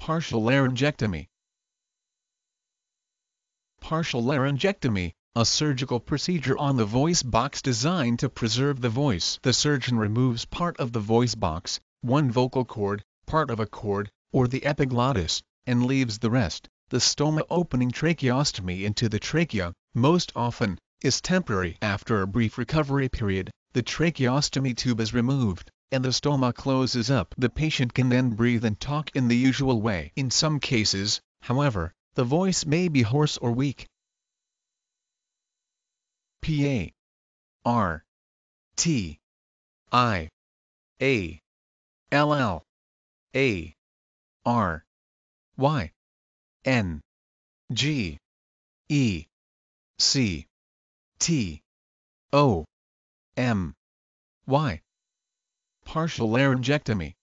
Partial laryngectomy Partial laryngectomy, a surgical procedure on the voice box designed to preserve the voice. The surgeon removes part of the voice box, one vocal cord, part of a cord, or the epiglottis, and leaves the rest. The stoma opening tracheostomy into the trachea, most often, is temporary. After a brief recovery period, the tracheostomy tube is removed and the stoma closes up. The patient can then breathe and talk in the usual way. In some cases, however, the voice may be hoarse or weak. P A R T I A L L A R Y N G E C T O M Y partial laryngectomy